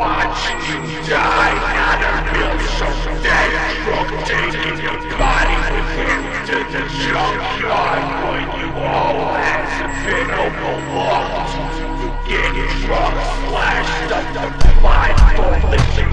watching you die. Now there so dead. Drunk taking your body with him to the junkyard when you always been overlooked. You get drunk, slashed up the mind for living